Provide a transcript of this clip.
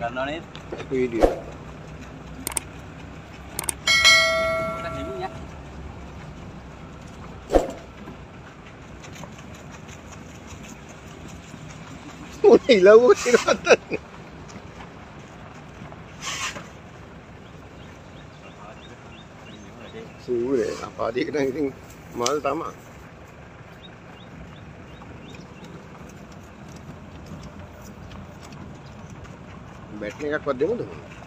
ගන්නව නේද? එක වීඩියෝ ඔක හිමියක්. මොන ඉලව්ව කියනවද සූරේ අපාදිකට නම් ඉතින් මල් තමා Roberto, nem a quadrilha do mundo.